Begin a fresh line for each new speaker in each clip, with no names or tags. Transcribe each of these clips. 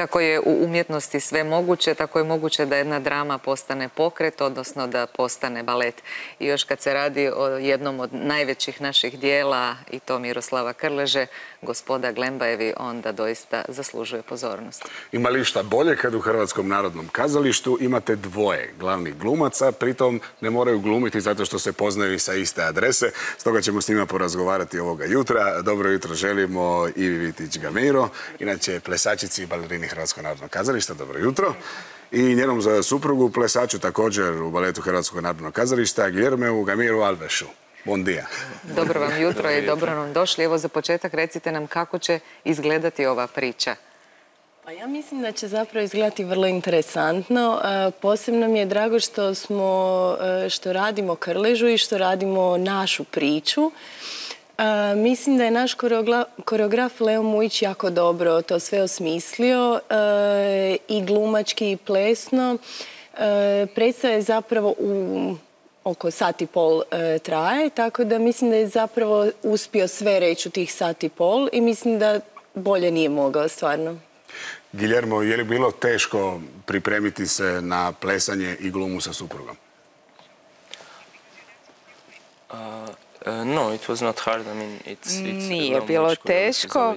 Kako je u umjetnosti sve moguće, tako je moguće da jedna drama postane pokret, odnosno da postane balet. I još kad se radi o jednom od najvećih naših dijela, i to Miroslava Krleže, gospoda Glembajevi, onda doista zaslužuje pozornost.
Ima li šta bolje kad u Hrvatskom narodnom kazalištu imate dvoje glavnih glumaca, pritom ne moraju glumiti zato što se poznaju sa iste adrese, stoga ćemo s njima porazgovarati ovoga jutra. Dobro jutro želimo Ivi Vitić-Gamiro, inače plesačici i balerini Hrvatskog narodnog kazališta. Dobro jutro. I njenom suprugu, plesaču također u baletu Hrvatskog narodnog kazališta, Guillermeu Gamiru Alvešu. Bon dia.
Dobro vam jutro i dobro nam došli. Evo za početak recite nam kako će izgledati ova priča.
Pa ja mislim da će zapravo izgledati vrlo interesantno. E, posebno mi je drago što smo, e, što radimo Krležu i što radimo našu priču. E, mislim da je naš koreograf Leo Mujić jako dobro to sve osmislio i glumački i plesno. Predstava je zapravo u oko sat i pol traje, tako da mislim da je zapravo uspio sve reći u tih sat i pol i mislim da bolje nije mogao stvarno.
Guillermo, je li bilo teško pripremiti se na plesanje i glumu sa suprugom?
Nije bilo teško.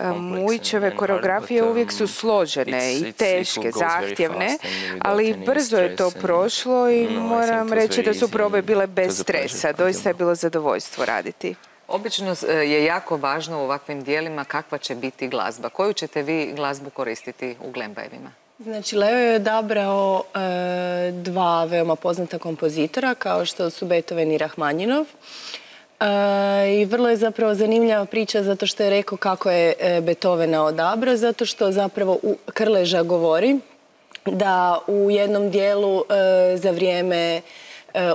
Uh, Mujićeve koreografije um, uvijek su složene i teške, zahtjevne, ali brzo je to prošlo i moram reći da su probe bile bez stresa. Doista je bilo zadovoljstvo raditi.
Obično e, je jako važno u ovakvim dijelima kakva će biti glazba. Koju ćete vi glazbu koristiti u Glembajevima?
Znači, Leo je odabrao e, dva veoma poznata kompozitora, kao što su Beethoven i Rahmanjinov. E, I vrlo je zapravo zanimljiva priča zato što je rekao kako je Beethovena odabrao, zato što zapravo u Krleža govori da u jednom dijelu za vrijeme E,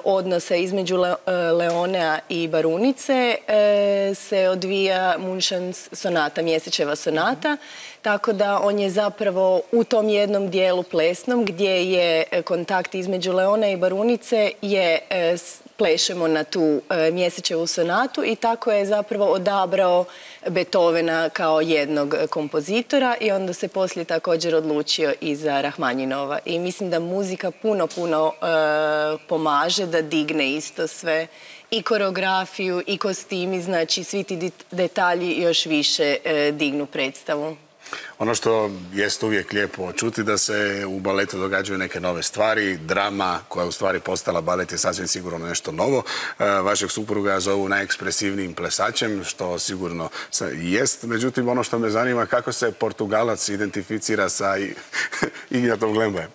odnosa između e, Leonea i Barunice e, se odvija Munšans sonata, Mjesečeva sonata, tako da on je zapravo u tom jednom dijelu plesnom gdje je kontakt između Leona i Barunice je plešemo na tu Mjesečevu sonatu i tako je zapravo odabrao Beethovena kao jednog kompozitora i onda se poslije također odlučio i za Rahmanjinova. I mislim da muzika puno, puno e, pomaže da digne isto sve i koreografiju i kostimi, znači svi ti detalji još više e, dignu predstavu.
Ono što jest uvijek lijepo čuti da se u baletu događaju neke nove stvari, drama koja u stvari postala balet je sasvim sigurno nešto novo. E, vašeg supruga zovu najekspresivnijim plesačem, što sigurno jest. Međutim, ono što me zanima kako se Portugalac identificira sa Ignatom Glembajem.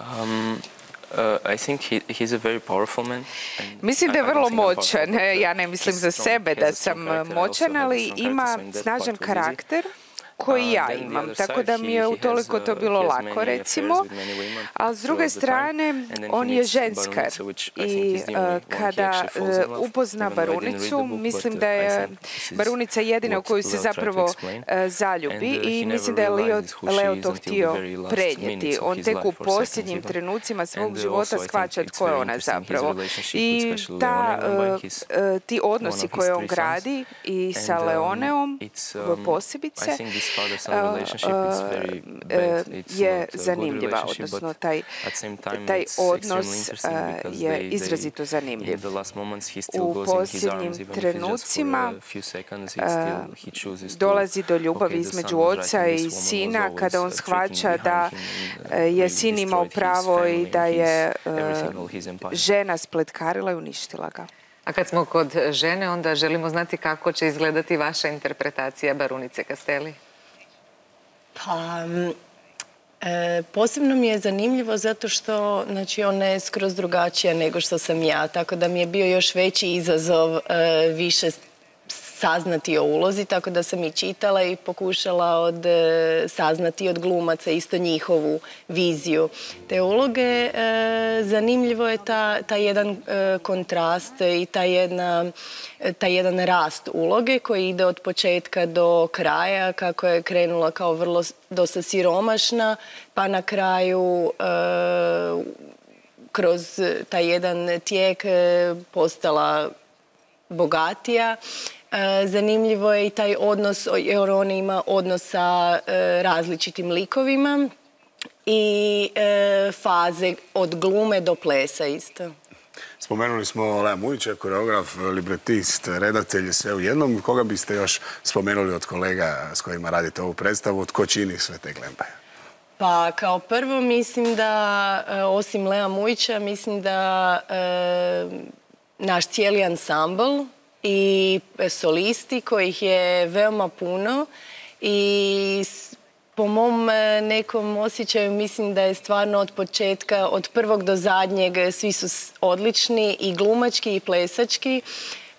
Um,
Mislim da je vrlo moćan. Ja ne mislim za sebe da sam moćan, ali ima snažan karakter koji ja imam. Tako da mi je u toliko to bilo lako recimo. A s druge strane on je ženskar i kada upozna Barunicu mislim da je Barunica jedina u koju se zapravo zaljubi i mislim da je Leo, to htio prenijeti. On tek u posljednjim trenucima svog života shvaća tko je ona zapravo. I ta, ti odnosi koje on gradi i sa Leoneom posebice je zanimljiva, odnosno taj, taj odnos je izrazito zanimljiv. U posljednjim trenucima dolazi do ljubavi između oca i sina kada on shvaća da je sin imao pravo i da je žena spletkarila i uništila ga.
A kad smo kod žene, onda želimo znati kako će izgledati vaša interpretacija Barunice Kasteli.
Pa, e, posebno mi je zanimljivo zato što znači, ona je skroz drugačija nego što sam ja, tako da mi je bio još veći izazov e, više saznati o ulozi, tako da sam i čitala i pokušala od, e, saznati od glumaca isto njihovu viziju te uloge. E, zanimljivo je ta, ta jedan e, kontrast i ta taj jedan rast uloge koji ide od početka do kraja, kako je krenula kao vrlo dosta siromašna, pa na kraju kroz taj jedan tijek postala bogatija Zanimljivo je i taj odnos, jer on ima odnos sa različitim likovima i faze od glume do plesa isto.
Spomenuli smo Lea Mujića, koreograf, libretist, redatelj, sve u jednom. Koga biste još spomenuli od kolega s kojima radite ovu predstavu? Tko čini sve te glembe?
Pa kao prvo mislim da, e, osim Lea Mujića, mislim da e, naš cijeli ansambl i solisti kojih je veoma puno i po mom e, nekom osjećaju mislim da je stvarno od početka, od prvog do zadnjeg svi su odlični i glumački i plesački.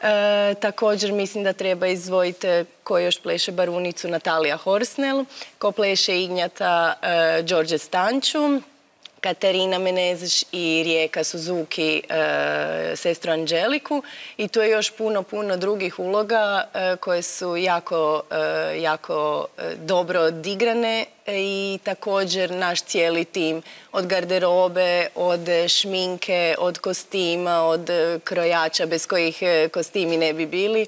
E, također mislim da treba izdvojiti ko još pleše barunicu Natalija Horsnel, ko pleše Ignjata e, Đorđe Stanču, Katarina Menezeš i Rijeka Suzuki e, sestru Anđeliku. I tu je još puno, puno drugih uloga e, koje su jako, e, jako dobro odigrane. I također naš cijeli tim od garderobe, od šminke, od kostima, od krojača bez kojih kostimi ne bi bili,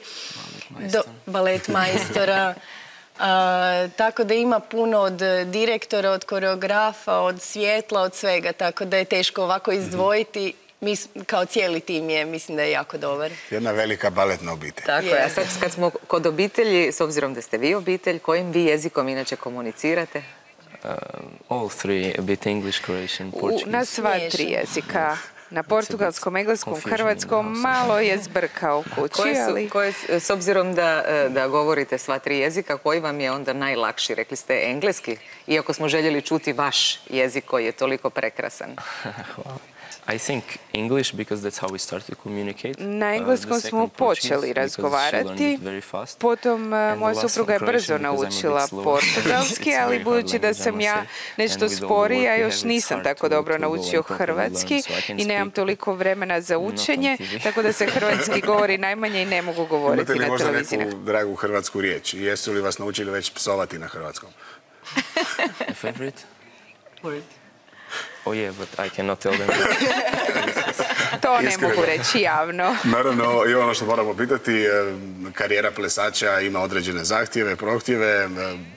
do balet majstora. tako da ima puno od direktora, od koreografa, od svjetla, od svega. Tako da je teško ovako izdvojiti. Mi kao cijeli tim je, mislim da je jako dobar.
Jedna velika baletna obitelj.
Tako je. A sad kad smo kod obitelji, s obzirom da ste vi obitelj, kojim vi jezikom inače komunicirate?
Uh, all three, a bit English, Croatian, Portuguese.
na sva tri jezika na portugalskom, engleskom, hrvatskom malo je zbrka u kući, ali...
s obzirom da, e, da govorite sva tri jezika, koji vam je onda najlakši? Rekli ste engleski, iako smo željeli čuti vaš jezik koji je toliko prekrasan.
Hvala. I think English because that's how we started to communicate.
Na uh, engleskom smo počeli razgovarati. Potom uh, moja supruga je brzo naučila portugalski, ali budući da sam ja nešto sporija, još nisam tako dobro naučio hrvatski i nemam toliko vremena za učenje, tako da se hrvatski govori najmanje i ne mogu govoriti na televiziji.
Imate li možda neku dragu hrvatsku riječ? Jesu li vas naučili već psovati na hrvatskom?
favorite? Word. Oh yeah, but I cannot tell them.
to ne mogu reći javno.
Naravno, i ono što moramo pitati, karijera plesača ima određene zahtjeve, prohtjeve.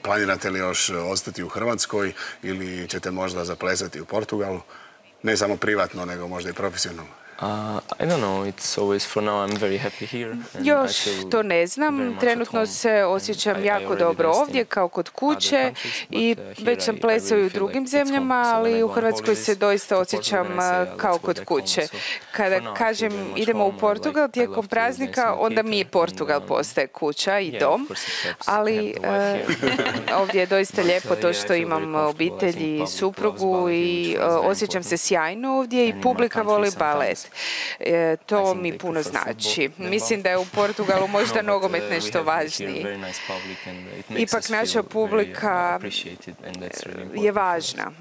Planirate li još ostati u Hrvatskoj ili ćete možda zaplesati u Portugalu? Ne samo privatno, nego možda i profesionalno.
Uh, I don't know, it's always for now I'm very happy here.
Još to ne znam, trenutno se osjećam jako dobro ovdje kao kod kuće i uh, već sam plesao i u drugim zemljama, ali u Hrvatskoj se doista osjećam uh, kao kod kuće. Kada kažem idemo u Portugal tijekom praznika, onda mi Portugal postaje kuća i dom, ali ovdje je doista lijepo to što imam obitelj i suprugu i osjećam se sjajno ovdje i publika voli balet. E, to mi puno znači. Mislim da je u Portugalu možda nogomet nešto važniji. Ipak naša publika je važna.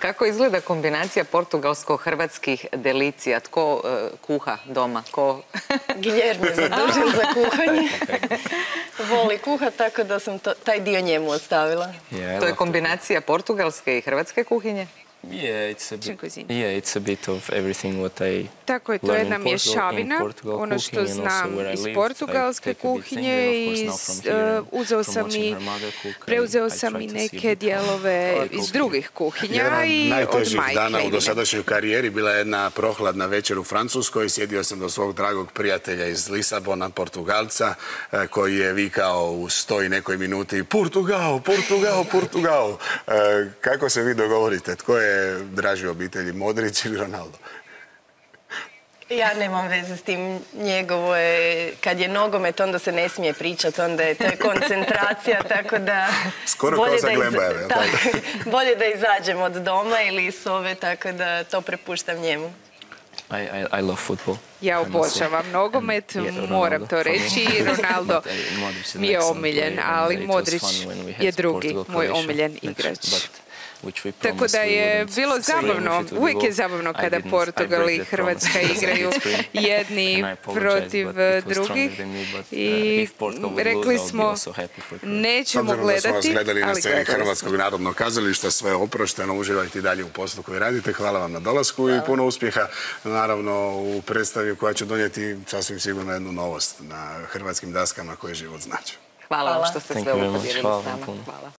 Kako izgleda kombinacija portugalsko-hrvatskih delicija? Tko kuha doma? Ko...
Guillermo je zadužen za kuhanje. Voli kuha, tako da sam taj dio njemu ostavila.
to je kombinacija portugalske i hrvatske kuhinje?
Yeah, it's a bit, yeah, it's a bit of everything what I
Tako je, to je jedna mješavina, ono što znam iz portugalske kuhinje i uh, uzeo sam i, preuzeo sam i neke dijelove iz drugih kuhinja i od majke.
dana u dosadašnjoj karijeri bila je jedna prohladna večer u Francuskoj. Sjedio sam do svog dragog prijatelja iz Lisabona, Portugalca, e, koji je vikao u sto i nekoj minuti Portugal, Portugal, Portugal. E, kako se vi dogovorite? Tko je draži obitelji, Modrić ili Ronaldo?
Ja nemam veze s tim. Njegovo je, kad je nogomet, onda se ne smije pričati, onda je to je koncentracija, tako da...
Skoro bolje kao
da Bolje da izađem od doma ili iz ove, tako da to prepuštam njemu.
I, I, love football.
Ja obožavam nogomet, moram to reći. I Ronaldo mi je omiljen, ali Modrić je drugi moj omiljen igrač. Tako da je bilo zabavno, uvijek je zabavno kada Portugal i Hrvatska igraju jedni protiv drugih i rekli smo nećemo gledati.
smo vas gledali na sceni Hrvatskog narodnog kazališta, sve oprošteno, uživajte i dalje u poslu koji radite. Hvala vam na dolasku i puno uspjeha naravno u predstavi koja će donijeti sasvim sigurno jednu novost na hrvatskim daskama koje život znači.
Hvala vam što ste sve ovo podijelili s nama. Hvala.